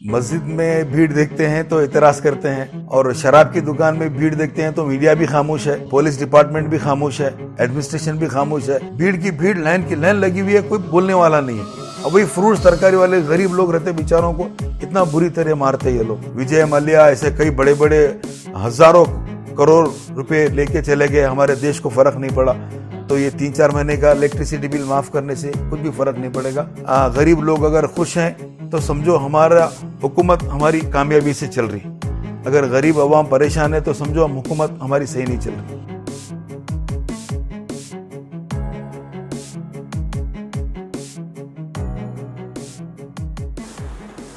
मस्जिद में भीड़ देखते हैं तो इतराज करते हैं। और शराब की दुकान में भीड़ देखते हैं तो मीडिया भी खामोश है, पुलिस डिपार्टमेंट भी खामोश है, एडमिनिस्ट्रेशन भी खामोश है। भीड़ की भीड़, लाइन की लाइन लगी हुई है, कोई बोलने वाला नहीं है। अब वही फ्रूट तरकारी वाले गरीब लोग रहते बेचारों को, इतना बुरी तरह मारते ये लोग। विजय मल्ल्या ऐसे कई बड़े बड़े हज़ारों करोड़ रुपए लेके चले गए, हमारे देश को फ़र्क नहीं पड़ा। तो ये तीन चार महीने का इलेक्ट्रिसिटी बिल माफ़ करने से कुछ भी फ़र्क नहीं पड़ेगा। आ, गरीब लोग अगर खुश हैं तो समझो हमारा हुकूमत हमारी कामयाबी से चल रही। अगर गरीब अवाम परेशान है तो समझो हम हुकूमत हमारी सही नहीं चल रही।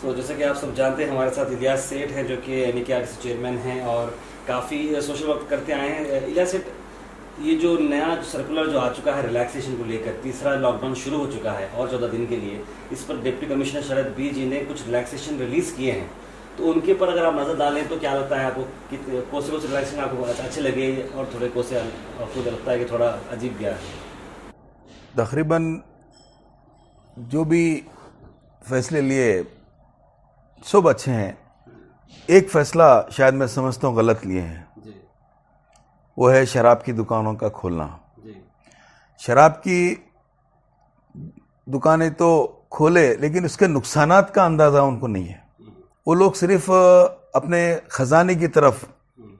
तो जैसे कि आप सब जानते हैं हमारे साथ इलियास सेठ हैं जो कि एन के चेयरमैन हैं और काफ़ी सोशल वर्क करते आए हैं। इलियास सेठ ये जो नया सर्कुलर जो आ चुका है रिलैक्सेशन को लेकर, तीसरा लॉकडाउन शुरू हो चुका है और चौदह दिन के लिए, इस पर deputy commissioner Sharad B ji ने कुछ रिलैक्सेशन रिलीज़ किए हैं। तो उनके पर अगर आप नज़र डालें तो क्या लगता है आपको कि कौन से कौन से रिलैक्सेशन आपको अच्छे लगे और थोड़े कौन से आपको लगता है कि थोड़ा अजीब गया है? तकरीबन जो भी फैसले लिए, सब अच्छे हैं। एक फैसला शायद मैं समझता हूँ गलत लिए हैं। वो है शराब की दुकानों का खोलना। शराब की दुकानें तो खोले लेकिन उसके नुकसानात का अंदाज़ा उनको नहीं है। वो लोग सिर्फ़ अपने ख़जाने की तरफ़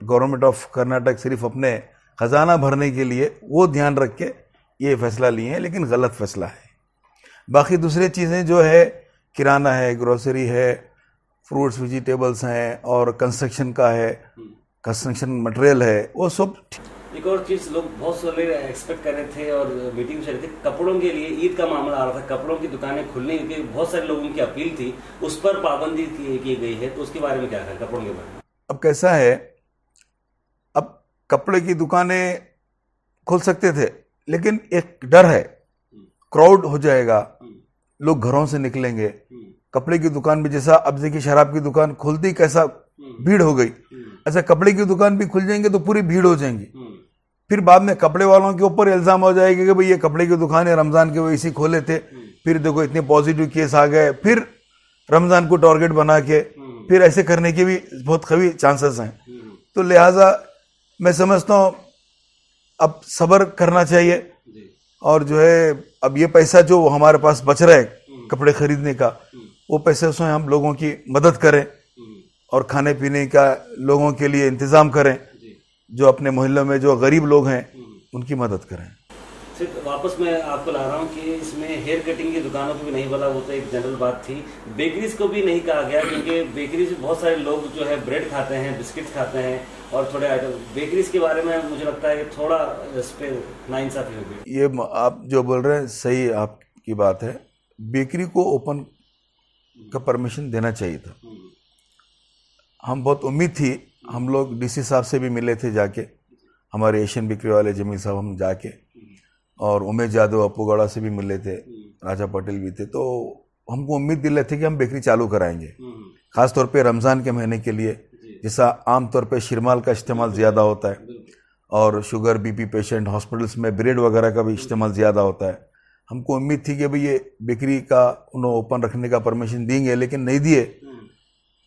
गवर्नमेंट ऑफ़ कर्नाटक सिर्फ़ अपने ख़जाना भरने के लिए वो ध्यान रख के ये फैसला लिए हैं लेकिन गलत फैसला है। बाकी दूसरी चीज़ें जो है किराना है ग्रोसरी है फ्रूट्स वेजिटेबल्स हैं और कंस्ट्रक्शन का है। कंस्ट्रक्शन मटेरियल है वो सब एक और चीज़ लोग बहुत सारे एक्सपेक्ट कर रहे थे और मीटिंग में थे कपड़ों के लिए ईद का मामला आ रहा था कपड़ों की दुकानें खुलने की बहुत सारे लोगों की अपील थी उस पर पाबंदी की गई है तो उसके बारे में क्या है कपड़ों के बारे में? अब कैसा है अब कपड़े की दुकानें खोल सकते थे लेकिन एक डर है क्राउड हो जाएगा लोग घरों से निकलेंगे कपड़े की दुकान में जैसा अब देखिए शराब की दुकान खुलती कैसा भीड़ हो गई। अच्छा कपड़े की दुकान भी खुल जाएँगे तो पूरी भीड़ हो जाएँगी। हम्म। फिर बाद में कपड़े वालों के ऊपर इल्ज़ाम हो जाएगा कि भाई ये कपड़े की दुकान है रमज़ान के वो इसी खोले थे। हम्म। फिर देखो इतने पॉजिटिव केस आ गए। फिर रमज़ान को टारगेट बना के हम्म। फिर ऐसे करने के भी बहुत कभी चांसेस हैं। तो लिहाजा मैं समझता हूँ अब सब्र करना चाहिए। और जो है अब ये पैसा जो हमारे पास बच रहा है कपड़े खरीदने का वो पैसे उसमें हम लोगों की मदद करें। और खाने पीने का लोगों के लिए इंतज़ाम करें जो अपने मोहल्लों में जो गरीब लोग हैं। उनकी मदद करें सिर्फ़ वापस मैं आपको ला रहा हूँ कि इसमें हेयर कटिंग की दुकानों को भी नहीं बोला वो तो एक जनरल बात थी बेकरीज को भी नहीं कहा गया क्योंकि बेकरीज में बहुत सारे लोग जो है ब्रेड खाते हैं बिस्किट खाते हैं और थोड़े आइटम बेकरीज के बारे में मुझे लगता है कि थोड़ा इस पर नाइंसाफी होगी ये आप जो बोल रहे हैं सही आपकी बात है बेकरी को ओपन का परमिशन देना चाहिए था हम्म। हम बहुत उम्मीद थी, हम लोग डीसी साहब से भी मिले थे जाके, हमारे एशियन बिक्री वाले ज़मीन साहब हम जाके, और उमेश यादव अपूगौड़ा से भी मिले थे, राजा पटेल भी थे तो हमको उम्मीद दिले थे कि हम बेकरी चालू कराएँगे। ख़ास तौर पे रमज़ान के महीने के लिए, जैसा आम तौर पे शिरमाल का इस्तेमाल ज़्यादा होता है, और शुगर बीपी पेशेंट हॉस्पिटल्स में ब्रेड वगैरह का भी इस्तेमाल ज़्यादा होता है। हमको उम्मीद थी कि भाई ये बेकरी का उन्होंने ओपन रखने का परमिशन देंगे, लेकिन नहीं दिए।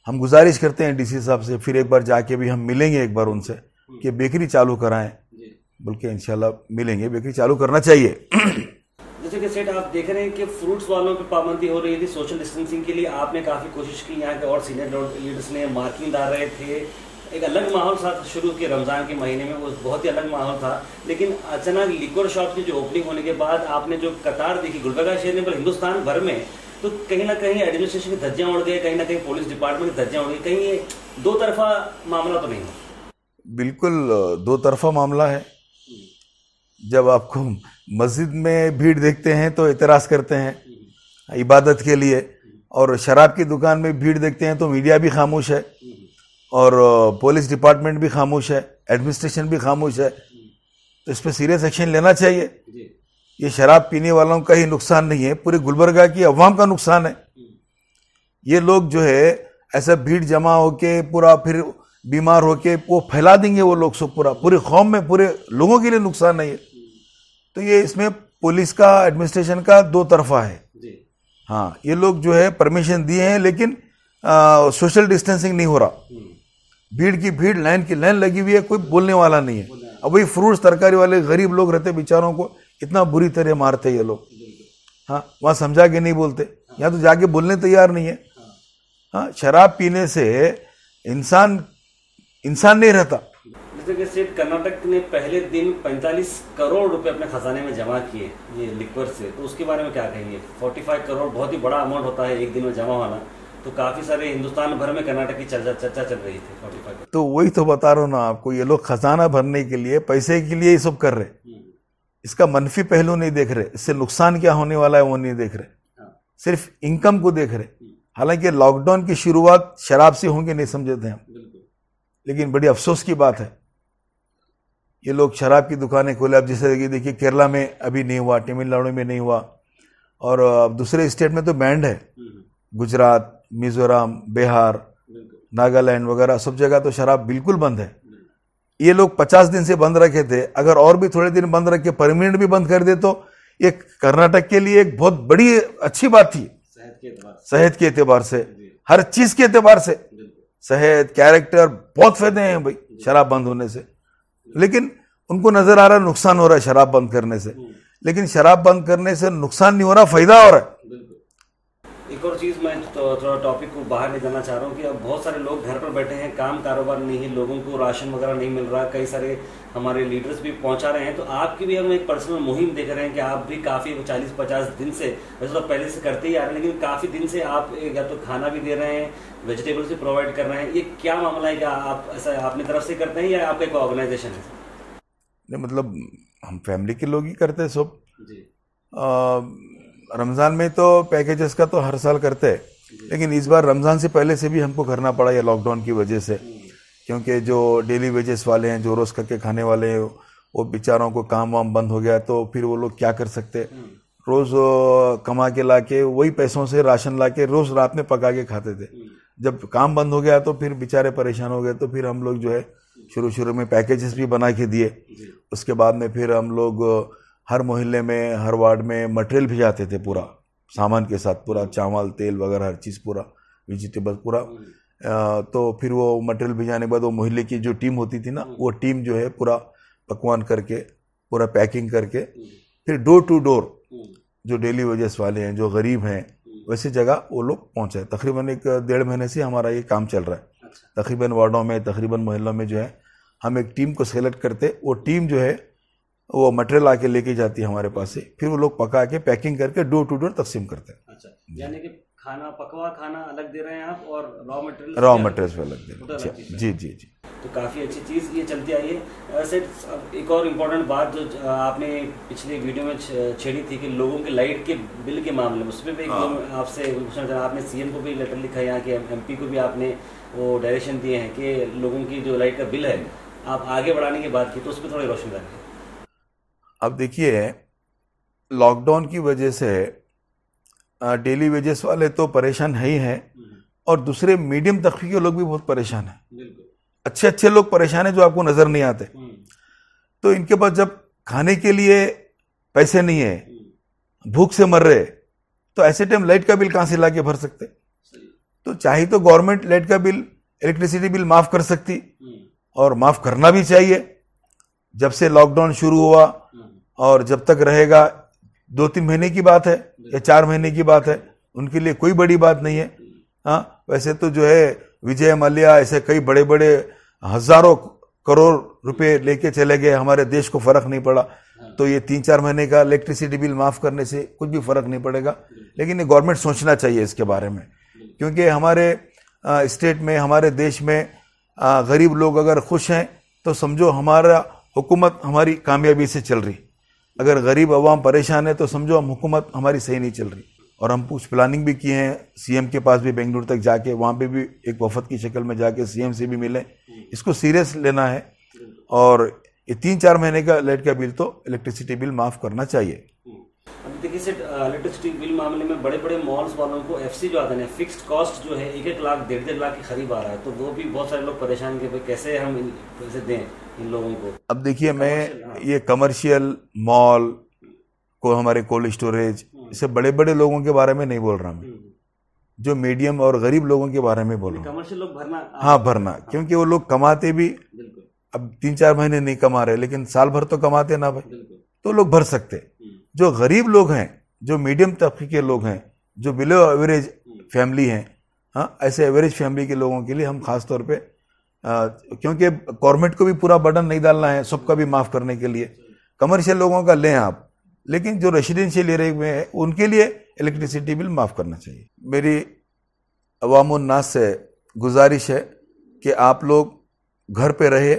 हम गुजारिश करते हैं डीसी साहब से फिर एक बार जाके भी हम मिलेंगे एक बार उनसे कि बेकरी चालू कराएँ। बल्कि इंशाल्लाह मिलेंगे बेकरी चालू करना चाहिए। जैसे कि सेठ आप देख रहे हैं कि फ्रूट्स वालों पर पाबंदी हो रही थी सोशल डिस्टेंसिंग के लिए। आपने काफ़ी कोशिश की यहाँ के और सीनियर लीडर्स ने मार्किंग डाल रहे थे। एक अलग माहौल था शुरू के रमज़ान के महीने में वो बहुत ही अलग माहौल था। लेकिन अचानक लिक्वर शॉप की जो ओपनिंग होने के बाद आपने जो कतार देखी गुलबर्गा शहर में हिंदुस्तान भर में तो कहीं ना कहीं एडमिनिस्ट्रेशन की धज्जियाँ उड़ गए कहीं ना कहीं पुलिस डिपार्टमेंट की धज्जियाँ उड़ गई। कहीं ये दो तरफा मामला तो नहीं हो बिल्कुल दो तरफा मामला है। जब आपको मस्जिद में भीड़ देखते हैं तो इतराज़ करते हैं इबादत के लिए। और शराब की दुकान में भीड़ देखते हैं तो मीडिया भी खामोश है। और पुलिस डिपार्टमेंट भी खामोश है एडमिनिस्ट्रेशन भी खामोश है। तो इस पर सीरियस एक्शन लेना चाहिए। ये शराब पीने वालों का ही नुकसान नहीं है पूरे गुलबर्गा की अवाम का नुकसान है। ये लोग जो है ऐसा भीड़ जमा होके पूरा फिर बीमार होके वो फैला देंगे वो लोग सब पूरा। पूरे कौम में पूरे लोगों के लिए नुकसान नहीं है। तो ये इसमें पुलिस का एडमिनिस्ट्रेशन का दो तरफा है। हाँ ये लोग जो है परमिशन दिए हैं लेकिन आ, सोशल डिस्टेंसिंग नहीं हो रहा। हम्म, भीड़ की भीड़ लाइन की लाइन लगी हुई है कोई बोलने वाला नहीं है। अब वही फ्रूट्स तरकारी वाले गरीब लोग रहते बेचारों को। इतना बुरी तरह मारते ये लोग। हाँ वहाँ समझा के नहीं बोलते। यहाँ तो जाके बोलने तैयार नहीं है। हाँ शराब पीने से इंसान इंसान नहीं रहता। जैसे कि सेठ कर्नाटक ने पहले दिन 45 करोड़ रुपए अपने खजाने में जमा किए ये लिक्वर से। तो उसके बारे में क्या कहेंगे? 45 करोड़ बहुत ही बड़ा अमाउंट होता है एक दिन में जमा होना। तो काफ़ी सारे हिंदुस्तान भर में कर्नाटक की चर्चा चर्चा चल रही थी 45 तो वही तो बता रहा हूँ ना आपको ये लोग खजाना भरने के लिए पैसे के लिए ये सब कर रहे। हम्म, इसका मनफी पहलू नहीं देख रहे इससे नुकसान क्या होने वाला है वो नहीं देख रहे। हाँ, सिर्फ़ इनकम को देख रहे। हालाँकि लॉकडाउन की शुरुआत शराब से होंगे नहीं समझे थे हम। लेकिन बड़ी अफसोस की बात है। ये लोग शराब की दुकानें खोले। अब जैसे कि देखिए केरला में अभी नहीं हुआ तमिलनाडु में नहीं हुआ। और दूसरे स्टेट में तो बैंड है। हम्म, गुजरात मिजोरम बिहार नागालैंड वगैरह सब जगह तो शराब बिल्कुल बंद है। ये लोग पचास दिन से बंद रखे थे। अगर और भी थोड़े दिन बंद रखे परमानेंट भी बंद कर दे तो। ये कर्नाटक के लिए एक बहुत बड़ी अच्छी बात थी। सेहत के एतबार से। हर चीज़ के एतबार से। सेहत कैरेक्टर बहुत फ़ायदे हैं भाई शराब बंद होने से। लेकिन उनको नज़र आ रहा है नुकसान हो रहा है शराब बंद करने से। लेकिन शराब बंद करने से नुकसान नहीं हो रहा फ़ायदा हो रहा है। एक और चीज़ मैं तो थोड़ा टॉपिक को बाहर ले जाना चाह रहा हूँ कि अब बहुत सारे लोग घर पर बैठे हैं काम कारोबार नहीं है लोगों को राशन वगैरह नहीं मिल रहा कई सारे हमारे लीडर्स भी पहुँचा रहे हैं तो आपकी भी हम एक पर्सनल मुहिम देख रहे हैं कि आप भी काफ़ी चालीस पचास दिन से वैसे तो पहले से करते ही आ रहे हैं लेकिन काफ़ी दिन से आप या तो खाना भी दे रहे हैं वेजिटेबल्स भी प्रोवाइड कर रहे हैं ये क्या मामला है क्या आप ऐसा अपनी तरफ़ से करते हैं या आपका एक ऑर्गेनाइजेशन है? नहीं मतलब हम फैमिली के लोग ही करते हैं सब। रमज़ान में तो पैकेजेस का तो हर साल करते हैं। लेकिन इस बार रमज़ान से पहले से भी हमको करना पड़ा ये लॉकडाउन की वजह से। क्योंकि जो डेली वेजेस वाले हैं, जो रोज़ करके खाने वाले हैं, वो बेचारों को काम वाम बंद हो गया तो फिर वो लोग क्या कर सकते रोज़ कमा के ला के वही पैसों से राशन ला के रोज़ रात में पका के खाते थे। जब काम बंद हो गया तो फिर बेचारे परेशान हो गए तो फिर हम लोग जो है शुरू शुरू में पैकेजेस भी बना के दिए। उसके बाद में फिर हम लोग हर मोहल्ले में हर वार्ड में मटेरियल भिजाते थे पूरा। सामान के साथ पूरा चावल तेल वगैरह हर चीज़ पूरा वेजिटेबल पूरा। तो फिर वो मटेरियल भिजाने के बाद वो मोहल्ले की जो टीम होती थी ना वो टीम जो है पूरा पकवान करके पूरा पैकिंग करके फिर डोर टू डोर जो डेली वेजेस वाले हैं जो गरीब हैं वैसे जगह वो लोग पहुँचे। तकरीबन एक डेढ़ महीने से हमारा ये काम चल रहा है। अच्छा। तकरीबन वार्डों में तकरीबन मोहल्लों में जो है हम एक टीम को सेलेक्ट करते वो टीम जो है वो मटेरियल आके लेके जाती है हमारे पास से फिर वो लोग पका के पैकिंग करके डोर टू डोर तकसीम करते हैं। अच्छा यानी कि खाना पकवा खाना अलग दे रहे हैं आप और रॉ मटेरियल रॉ मटेरियल अलग दे चीज़ है। जी जी जी। तो काफ़ी अच्छी चीज़ ये चलती आई है। सेठ एक और इम्पोर्टेंट बात जो आपने पिछले वीडियो में छेड़ी थी कि लोगों के लाइट के बिल के मामले में उसमें भी एक हाँ। आपसे पूछना आपने सीएम को भी लेटर लिखा है यहाँ के एमपी को भी आपने वो डायरेक्शन दिए हैं कि लोगों की जो लाइट का बिल है आप आगे बढ़ाने की बात की तो उस पर थोड़ी रोशनी डालिए अब देखिए लॉकडाउन की वजह से डेली वेजेस वाले तो परेशान है ही हैं और दूसरे मीडियम तबके के लोग भी बहुत परेशान हैं। अच्छे अच्छे लोग परेशान हैं जो आपको नज़र नहीं आते। तो इनके पास जब खाने के लिए पैसे नहीं है भूख से मर रहे तो ऐसे टाइम लाइट का बिल कहाँ से ला के भर सकते? तो चाहे तो गवर्नमेंट लाइट का बिल इलेक्ट्रिसिटी बिल माफ़ कर सकती और माफ़ करना भी चाहिए। जब से लॉकडाउन शुरू हुआ और जब तक रहेगा दो तीन महीने की बात है या चार महीने की बात है, उनके लिए कोई बड़ी बात नहीं है। हाँ वैसे तो जो है, विजय मल्ल्या ऐसे कई बड़े बड़े हज़ारों करोड़ रुपए लेके चले गए, हमारे देश को फ़र्क नहीं पड़ा। तो ये तीन चार महीने का इलेक्ट्रिसिटी बिल माफ़ करने से कुछ भी फ़र्क नहीं पड़ेगा। लेकिन ये गवर्नमेंट सोचना चाहिए इसके बारे में। क्योंकि हमारे स्टेट में, हमारे देश में गरीब लोग अगर खुश हैं तो समझो हमारा हुकूमत हमारी कामयाबी से चल रही। अगर गरीब अवाम परेशान है तो समझो हम हुकूमत हमारी सही नहीं चल रही। और हम कुछ प्लानिंग भी किए हैं, सीएम के पास भी, बेंगलुरु तक जाके, वहाँ पे भी एक वफद की शक्ल में जाके सीएम से भी मिले। इसको सीरियस लेना है। और ये तीन चार महीने का लाइट का बिल तो इलेक्ट्रिसिटी बिल माफ़ करना चाहिए। अभी देखिए सर इलेक्ट्रिसिटी बिल मामले में बड़े बड़े मॉल्स वालों को एफसी जो आते हैं फिक्स्ड कॉस्ट जो है एक एक लाख डेढ़ डेढ़ लाख के करीब आ रहा है। तो वो भी बहुत सारे लोग परेशान कि भाई कैसे हम पैसे दें इन लोगों को? अब देखिए मैं ये कमर्शियल मॉल को हमारे कोल्ड स्टोरेज इससे बड़े बड़े लोगों के बारे में नहीं बोल रहा मैं। जो मीडियम और गरीब लोगों के बारे में बोल रहा हूँ। कमर्शियल लोग भरना हाँ। भरना क्योंकि वो लोग कमाते भी अब तीन चार महीने नहीं कमा रहे लेकिन साल भर तो कमाते ना भाई। तो लोग भर सकते। हम्म, जो गरीब लोग हैं जो मीडियम तबके के लोग हैं जो बिलो एवरेज फैमिली हैं हाँ ऐसे एवरेज फैमिली के लोगों के लिए हम खास तौर पे क्योंकि गवर्नमेंट को भी पूरा बर्डन नहीं डालना है सबका भी माफ़ करने के लिए। कमर्शियल लोगों का लें आप लेकिन जो रेसिडेंशियल एरिया में है उनके लिए इलेक्ट्रिसिटी बिल माफ़ करना चाहिए। मेरी अवामुन्नास से गुजारिश है कि आप लोग घर पे रहे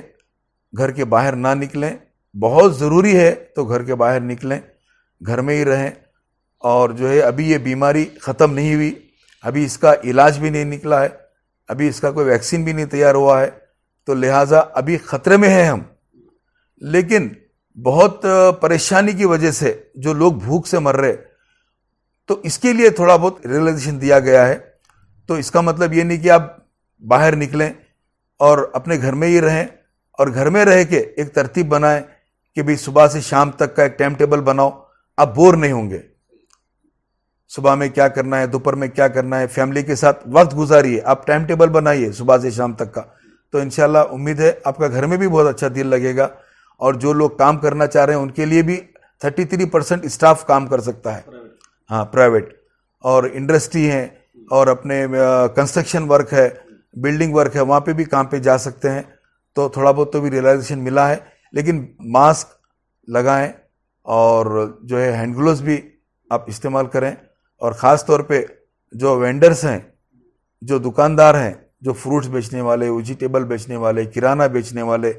घर के बाहर ना निकलें। बहुत ज़रूरी है तो घर के बाहर निकलें। घर में ही रहें। और जो है, अभी ये बीमारी ख़त्म नहीं हुई। अभी इसका इलाज भी नहीं निकला है। अभी इसका कोई वैक्सीन भी नहीं तैयार हुआ है। तो लिहाजा अभी ख़तरे में हैं हम। लेकिन बहुत परेशानी की वजह से जो लोग भूख से मर रहे तो इसके लिए थोड़ा बहुत रियलाइजेशन दिया गया है। तो इसका मतलब ये नहीं कि आप बाहर निकलें और अपने घर में ही रहें और घर में रह के एक तरतीब बनाएँ कि भाई सुबह से शाम तक का एक टाइम टेबल बनाओ। आप बोर नहीं होंगे। सुबह में क्या करना है दोपहर में क्या करना है फैमिली के साथ वक्त गुजारिए आप टाइम टेबल बनाइए सुबह से शाम तक का। तो इनशाला उम्मीद है आपका घर में भी बहुत अच्छा दिल लगेगा और जो लोग काम करना चाह रहे हैं उनके लिए भी 33 परसेंट स्टाफ काम कर सकता है। हाँ प्राइवेट और इंडस्ट्री है और अपने कंस्ट्रक्शन वर्क है बिल्डिंग वर्क है वहाँ पे भी काम पे जा सकते हैं। तो थोड़ा बहुत तो भी रियलाइजेशन मिला है लेकिन मास्क लगाएँ और जो है हैंड ग्लोव भी आप इस्तेमाल करें। और ख़ास तौर पे जो वेंडर्स हैं, जो दुकानदार हैं, जो फ्रूट्स बेचने वाले वेजिटेबल बेचने वाले, किराना बेचने वाले,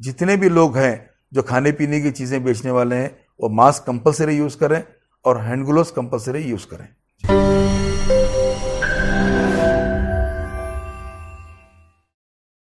जितने भी लोग हैं जो खाने पीने की चीज़ें बेचने वाले हैं, वो मास्क कंपलसरी यूज़ करें और हैंड ग्लोव कंपलसरी यूज़ करें।